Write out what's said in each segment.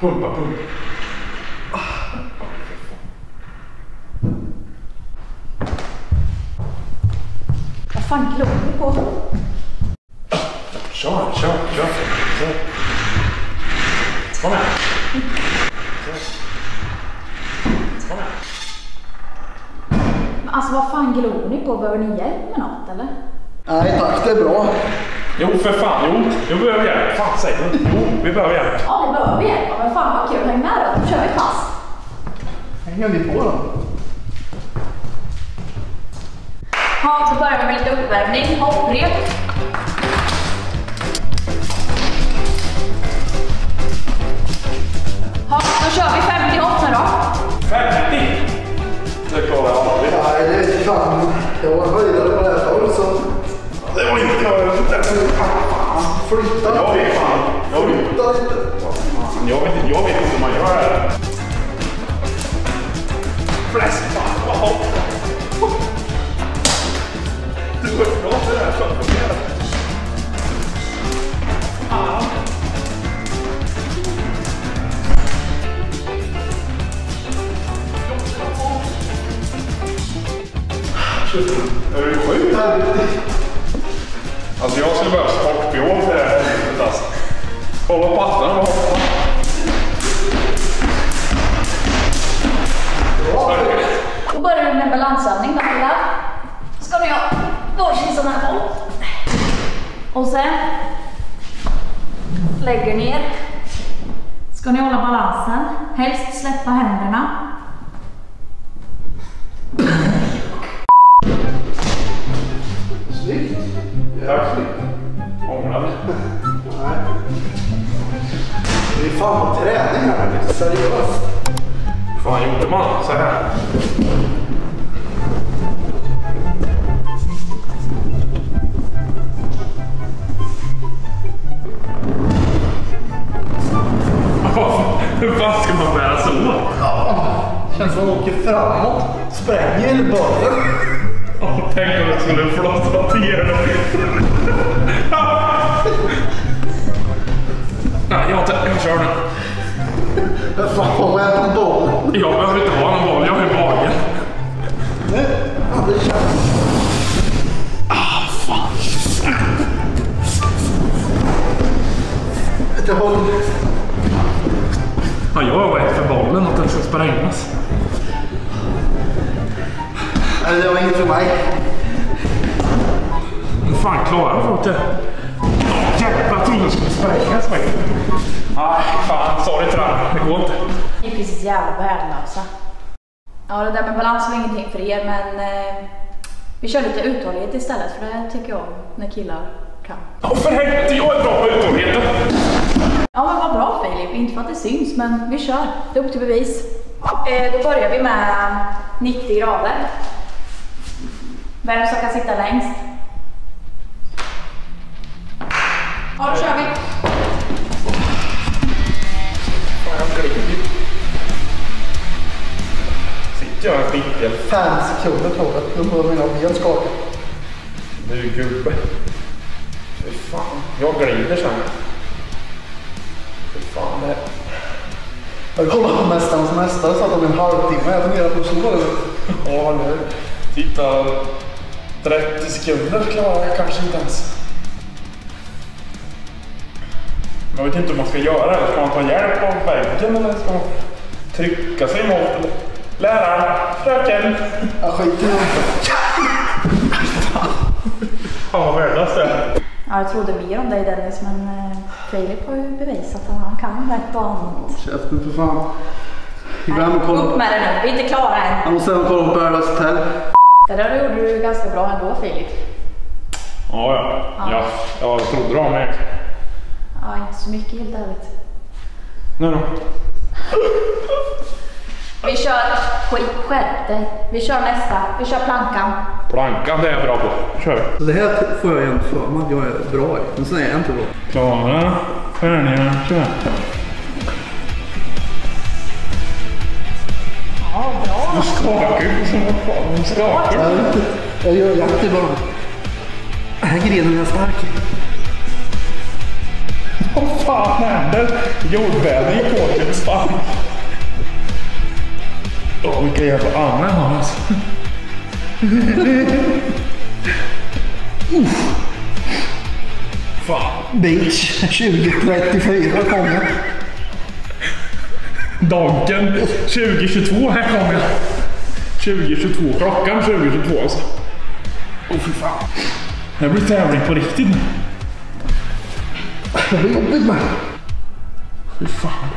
Pumpa, pumpa. Vad fan glor du på? Kör, kör, kör. kör. Kom. Men alltså vad fan glor ni på? Behöver ni hjälp med något eller? Nej tack, det är bra. Jo, för fan. Jo, jo vi behöver hjälp. Fan, säg det. Jo, vi behöver hjälp. Ja, det behöver vi hjälp. Ja, Men fan vad kul. Häng med då. Då kör vi ett pass. Hänger vi på då? Ja, då börjar vi med lite uppvärmning. Hopprep. Flytta. Jag vet fan. Jag vet, lite. jag vet, jag vet inte hur man gör det här. Fläsk. Fan, vad hopp. Du var bra för det här. Fan. Är du sjuk? Alltså jag skulle behöva sport-bh för det här Seriöst. fan gjorde man så här? Hur fan ska man bära så? Känns som att man åker framåt. Spränger eller börjar. Åh, Tänk om jag skulle flotta till er. Nej, jag, jag kör den. Men fan vad är på bollen? Jag behöver inte ha någon boll, jag har ju magen. Är precis jävla värdelösa. Ja, det där med balans var ingenting för er, men eh, vi kör lite uthållighet istället, för det tycker jag om när killar kan. Ja, för helvete, jag är bra på uthålligheten. Ja, men vad bra Filip. Inte för att det syns, men vi kör. Det är upp till bevis. Eh, då börjar vi med 90 grader. Vem som kan sitta längst? Fem sekunder tar det. Då börjar mina ben skaka. Du gubbe. Fy fan, jag glider sen. Fy fan, det här. Jag kollade på Mästarnas Mästare så att om en halvtimme. Jag funderar på så var det. Ja, nu. Titta. 30 sekunder klarar jag kanske inte ens. Jag vet inte hur man ska göra. Ska man ta hjälp av väggen eller ska man trycka sig emot? Läraren, fröken. Jag skiter i det. Fan vad värdelöst det är. Ja, jag trodde mer om dig Dennis, men eh, Filip har ju bevisat att han kan rätt och annat. Käften för fan. Ibland Nej, kolla Upp med det nu, vi är inte klara än. Jag måste även kolla på Paradise Hotel. Det där gjorde du ganska bra ändå Filip. Ja, ja. ja. Jag trodde det mig. Ja, inte så mycket helt ärligt. Nu då. Vi kör, skit, skärp dig. Vi kör nästa, vi kör plankan. Plankan, det är jag bra på. kör vi. Det här får jag jämt för mig att jag är bra i. Men sen är jag inte bra. Klara, färdiga, kör. Ja, bra. Du skakar ju som vad fan. Du skakar. Jag gör jakt ibland. Den här grenen är stark. Vad fan händer? Jordbävning i Kåkenspark. Åh, vilka jävla armar jag har alltså. Uff. Fan. Beach 2034 kommer. Donken 2022, här kommer jag. 2022, klockan 2022 alltså. Åh fy fan. Det blir tävling på riktigt nu. Det blir jobbigt med. Fy fan.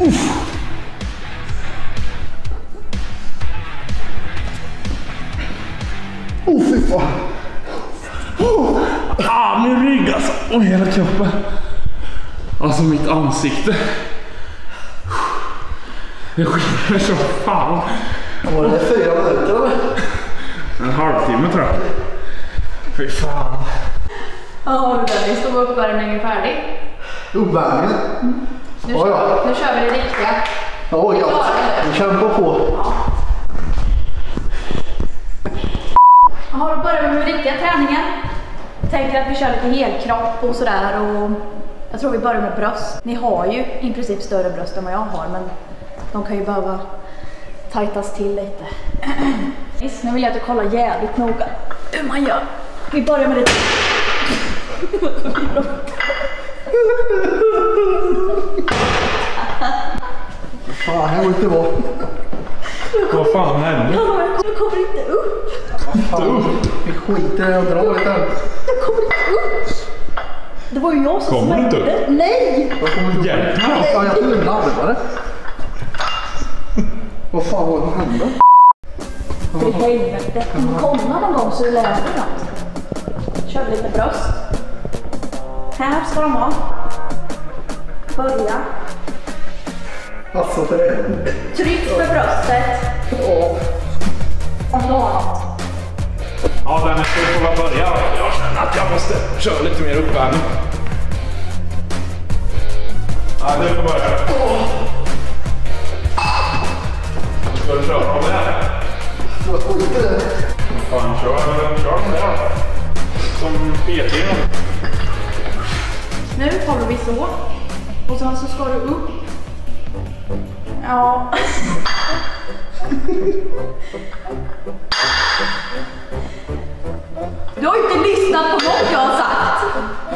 Oh fy fan. Ah, min rygg alltså. Och hela kroppen. Alltså mitt ansikte. Det skiner så fan. Var det fyra minuter eller? En halvtimme tror jag. Fy fan. Ja du Dennis, då var uppvärmningen färdig. Uppvärmningen. Nu, Ja, ja. nu kör vi det riktiga. Ja, gött. Vi kämpar på. Jaha, då börjar vi med den riktiga träningen. Tänker att vi kör lite helkropp och sådär och jag tror vi börjar med bröst. Ni har ju i princip större bröst än vad jag har men de kan ju behöva tajtas till lite. Nu vill jag att du kollar jävligt noga hur man gör. Vi börjar med det. Fan, här går inte bra. Vad fan hände? Jag kommer inte upp. Fan, vi skiter i att dra lite. Jag kommer inte upp. Det var ju jag som Kommer du inte upp? Nej! Jag kommer inte Hjälp mig fan, jag trodde du larvade. Vad fan var det som hände? För helvete. Komma någon gång så lär du något. Kör lite bröst. Här ska de vara. Börja. Alltså, det är... Tryck med bröstet. Har något. Ja, den ska vi få börja. Jag känner att jag måste köra lite mer uppvärmning. Ja, du får börja. Ja. Du har inte lyssnat på något jag har sagt.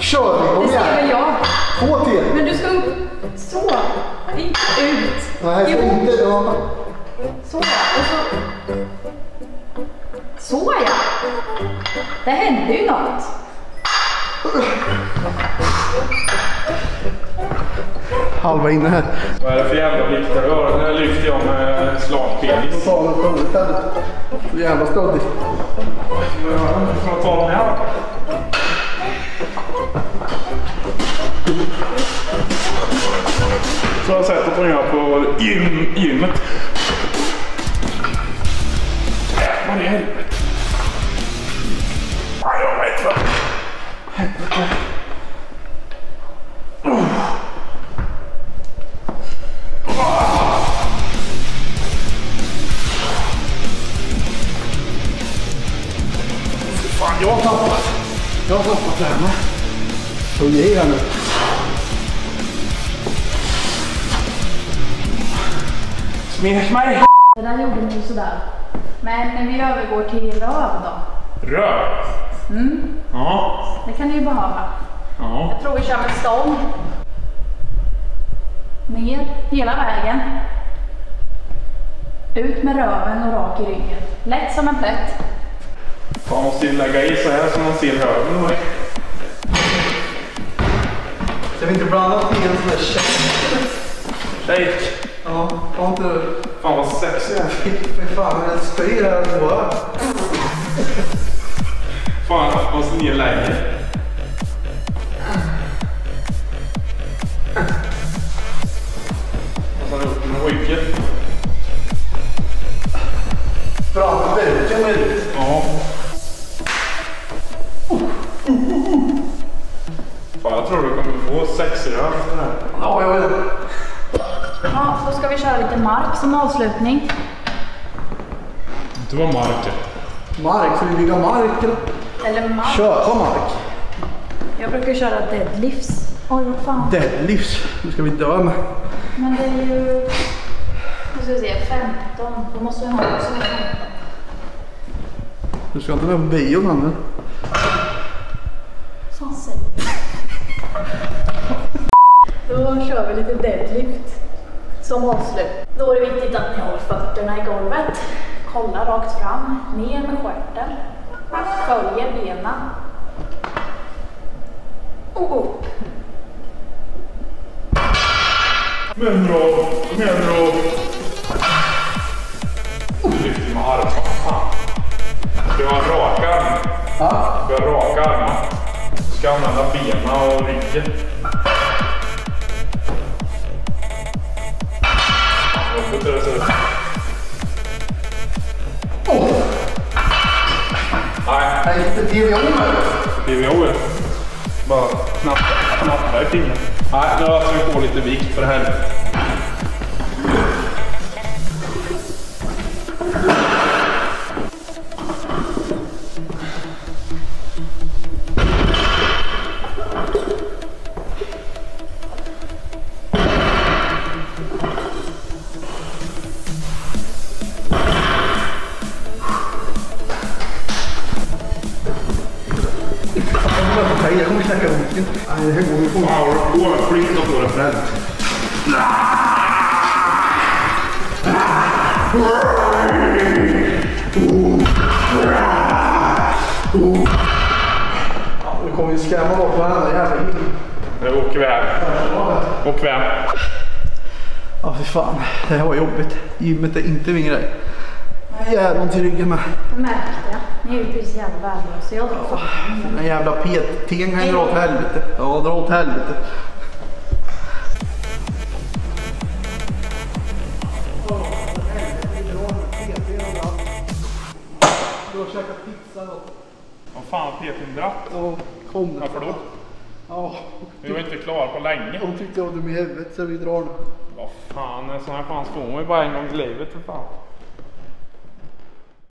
Kör kom Det ser väl igen. jag. Två till. Men du ska upp. Så. Inte ut. Nej, så inte. Ja. Så. Och så. Så ja. Det hände ju något. Halva inne här. Vad är det för jävla vikter du har? Nu lyfter jag med slagpenis. Ta den sjunde istället. Så jävla stöddigt. Får jag ta den här? Så har jag sett att de gör på gym, gymmet. Jävlar i helvete. Mig. Det där gjorde ni sådär. Men vi övergår till röv då. Röv. Mm, Ja. det kan ni ju behöva. Ja. Jag tror vi kör med stång. Ner hela vägen. Ut med röven och rak i ryggen. Lätt som en plätt. Man måste ju lägga i så här så man ser röven. Ska vi inte blanda till en sån där shake? Shake. Ja, har inte? Fan vad sexig jag är. Fy fan, men det spyr här på. Fan, vad så ner lägger. Och sen upp med ryggen. Fram med buken med som avslutning. Det var marken. Mark, ska vi bygga mark eller? Eller mark. Köpa mark. Jag brukar köra deadlifts. Oj, vad fan. Deadlifts. Nu ska vi dö med. Men det är ju... Nu ska vi se, 15. Då måste vi ha också 15. Du ska inte med på bio sen nu? Fan säger Då kör vi lite deadlift som avslut. Då är det viktigt att ni har fötterna i golvet. Kolla rakt fram, ner med stjärten. Följer benen. Och upp. Men bra, men bra. Lyft med armarna. Du har raka armar. Du har raka armar. Du ska använda benen och ryggen. Jobbigt är det så. Åh! Nej, Nej, inte. PVO är bara knappa, knappa i fingret. Nej, nu öser vi på lite vikt för helvete. Ja, Du kommer ju skrämma bort varenda jävla. Nu åker vi hem. Åker vi hem. Ja, fy fan. Det här var jobbigt. Gymmet är inte min grej. Jävlar ont i ryggen med. Jag märkte det. Ni är ju precis jävla värdelösa. Jag drar fan. Den jävla PT kan ju dra åt helvete. Ja, dra åt helvete. Du har käkat pizza då? Vad fan Peter dratt? Ja, kom Varför då? Ja, Vi var inte klara på länge. hon tyckte jag var dum i huvudet så vi drar nu. Vad fan, en sån här chans får man ju bara en gång i livet för fan.